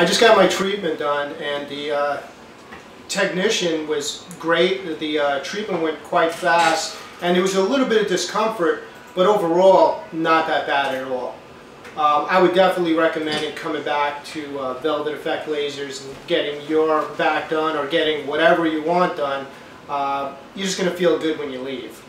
I just got my treatment done and the uh, technician was great. The uh, treatment went quite fast and there was a little bit of discomfort, but overall not that bad at all. Um, I would definitely recommend coming back to uh, Velvet Effect Lasers and getting your back done or getting whatever you want done. Uh, you're just going to feel good when you leave.